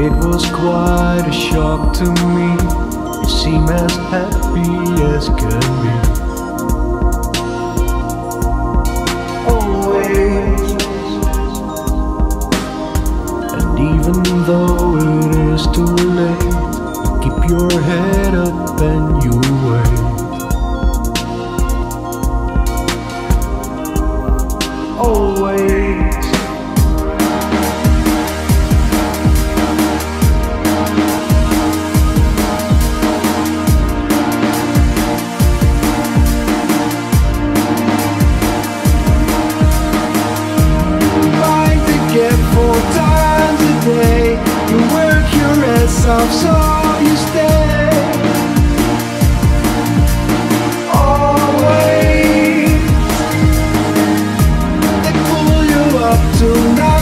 It was quite a shock to me. You seem as happy as can be. Always. And even though it is too late, keep your head up and you wait. Always. work your ass off so you stay. Always. They pull you up tonight.